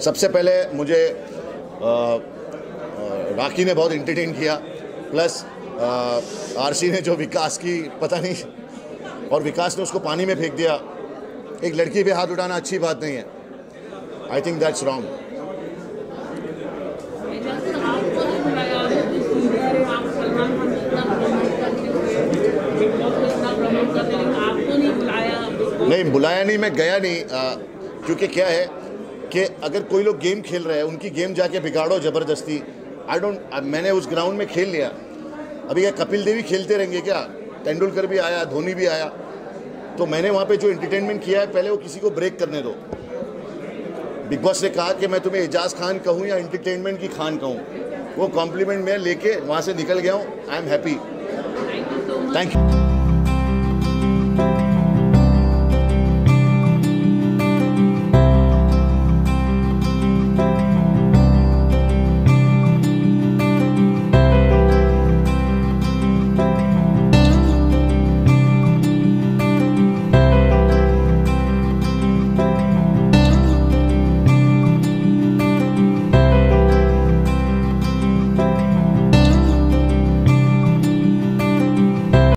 सबसे पहले मुझे राखी ने बहुत इंटरटेन किया प्लस आरसी ने जो विकास की, पता नहीं, और विकास ने उसको पानी में फेंक दिया। एक लड़की पे हाथ उठाना अच्छी बात नहीं है। आई थिंक दैट्स रॉन्ग नहीं, बुलाया नहीं, मैं गया नहीं क्योंकि क्या है कि अगर कोई लोग गेम खेल रहे हैं, उनकी गेम जाके बिगाड़ो ज़बरदस्ती। आई डोंट मैंने उस ग्राउंड में खेल लिया। अभी क्या कपिल देवी खेलते रहेंगे क्या? तेंदुलकर भी आया, धोनी भी आया। तो मैंने वहाँ पे जो एंटरटेनमेंट किया है, पहले वो किसी को ब्रेक करने दो। बिग बॉस ने कहा कि मैं तुम्हें एजाज खान कहूँ या एंटरटेनमेंट की खान कहूँ। वो कॉम्प्लीमेंट मैं लेके वहाँ से निकल गया हूँ। I am happy thank you